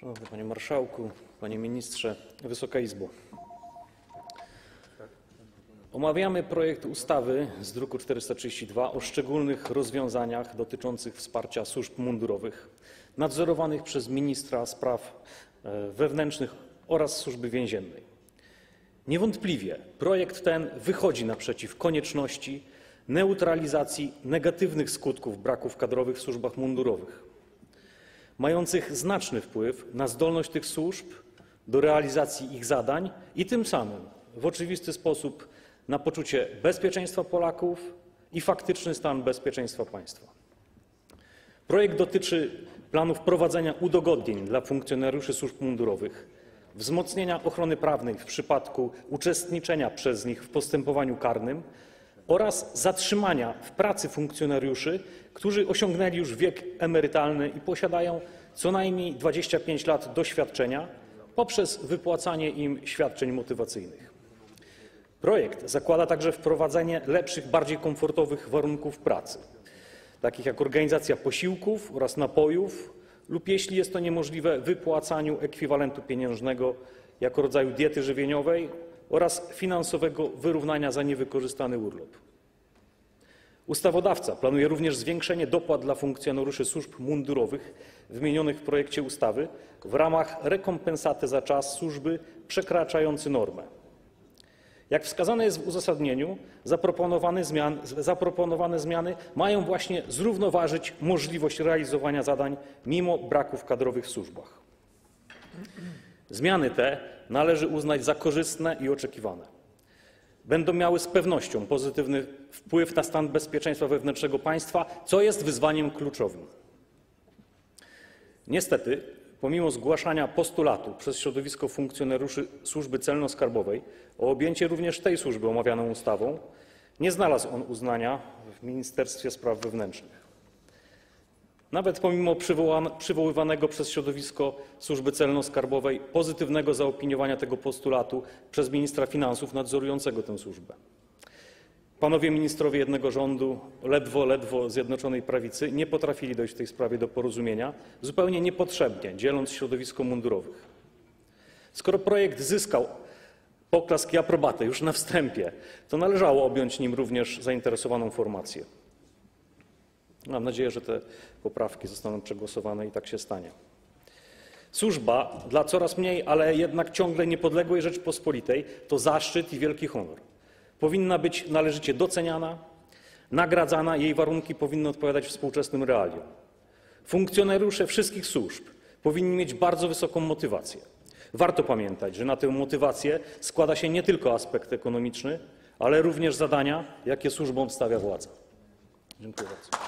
Szanowny Panie Marszałku, Panie Ministrze, Wysoka Izbo. Omawiamy projekt ustawy z druku nr 432 o szczególnych rozwiązaniach dotyczących wsparcia służb mundurowych nadzorowanych przez ministra spraw e, wewnętrznych oraz Służby Więziennej. Niewątpliwie projekt ten wychodzi naprzeciw konieczności neutralizacji negatywnych skutków braków kadrowych w służbach mundurowych, mających znaczny wpływ na zdolność tych służb do realizacji ich zadań i tym samym w oczywisty sposób na poczucie bezpieczeństwa Polaków i faktyczny stan bezpieczeństwa państwa. Projekt dotyczy planu wprowadzenia udogodnień dla funkcjonariuszy służb mundurowych, wzmocnienia ochrony prawnej w przypadku uczestniczenia przez nich w postępowaniu karnym oraz zatrzymania w pracy funkcjonariuszy, którzy osiągnęli już wiek emerytalny i posiadają co najmniej 25 lat doświadczenia poprzez wypłacanie im świadczeń motywacyjnych. Projekt zakłada także wprowadzenie lepszych, bardziej komfortowych warunków pracy, takich jak organizacja posiłków oraz napojów lub, jeśli jest to niemożliwe, wypłacaniu ekwiwalentu pieniężnego jako rodzaju diety żywieniowej oraz finansowego wyrównania za niewykorzystany urlop. Ustawodawca planuje również zwiększenie dopłat dla funkcjonariuszy służb mundurowych wymienionych w projekcie ustawy w ramach rekompensaty za czas służby przekraczający normę. Jak wskazane jest w uzasadnieniu, zaproponowane zmiany, zaproponowane zmiany mają właśnie zrównoważyć możliwość realizowania zadań mimo braków kadrowych w służbach. Zmiany te należy uznać za korzystne i oczekiwane. Będą miały z pewnością pozytywny wpływ na stan bezpieczeństwa wewnętrznego państwa, co jest wyzwaniem kluczowym. Niestety, pomimo zgłaszania postulatu przez środowisko funkcjonariuszy Służby Celno-Skarbowej o objęcie również tej służby omawianą ustawą, nie znalazł on uznania w Ministerstwie Spraw Wewnętrznych. Nawet pomimo przywoływanego przez środowisko Służby Celno-Skarbowej pozytywnego zaopiniowania tego postulatu przez ministra finansów nadzorującego tę służbę. Panowie ministrowie jednego rządu, ledwo, ledwo Zjednoczonej Prawicy, nie potrafili dojść w tej sprawie do porozumienia, zupełnie niepotrzebnie dzieląc środowisko mundurowych. Skoro projekt zyskał poklask i aprobatę już na wstępie, to należało objąć nim również zainteresowaną formację. Mam nadzieję, że te poprawki zostaną przegłosowane i tak się stanie. Służba dla coraz mniej, ale jednak ciągle niepodległej Rzeczypospolitej to zaszczyt i wielki honor. Powinna być należycie doceniana, nagradzana, jej warunki powinny odpowiadać współczesnym realiom. Funkcjonariusze wszystkich służb powinni mieć bardzo wysoką motywację. Warto pamiętać, że na tę motywację składa się nie tylko aspekt ekonomiczny, ale również zadania, jakie służbom stawia władza. Dziękuję bardzo.